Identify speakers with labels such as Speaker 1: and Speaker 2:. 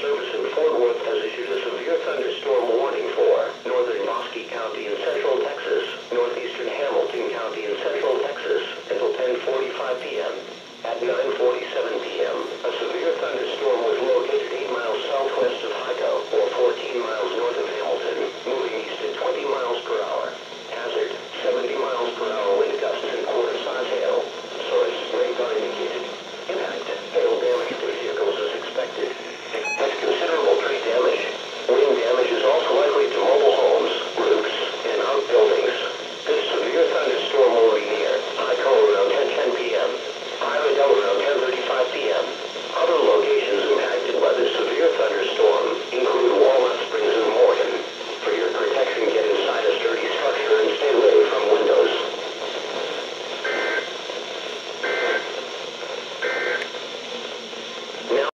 Speaker 1: service in Fort Worth has issued a severe thunderstorm warning for northern Bosque County in central Texas, northeastern Hamilton County in central Texas until 10.45 p.m. At 9.47 p.m., a severe thunderstorm was